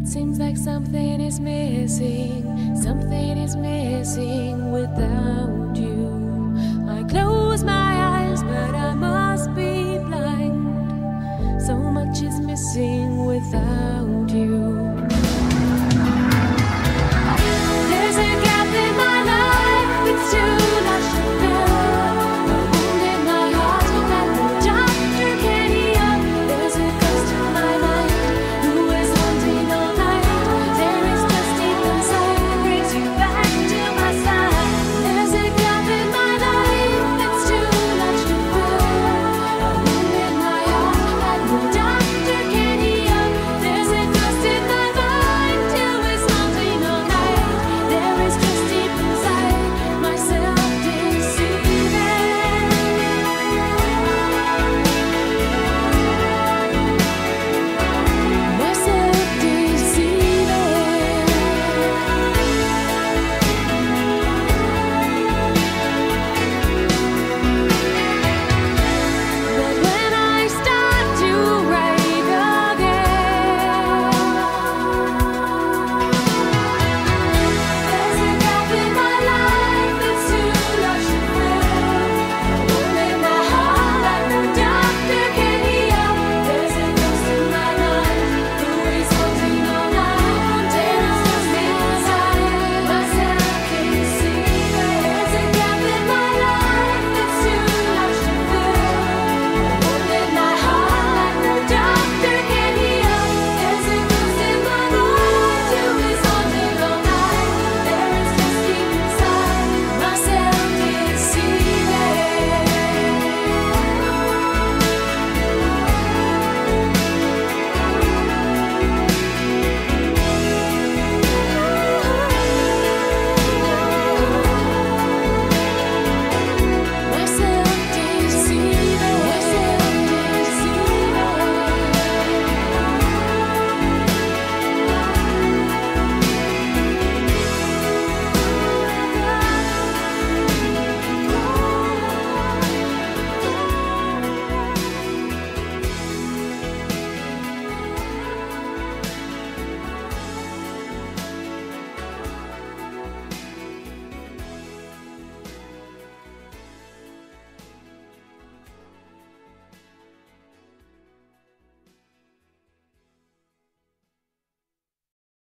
It seems like something is missing, something is missing without you. I close my eyes, but I must be blind. So much is missing without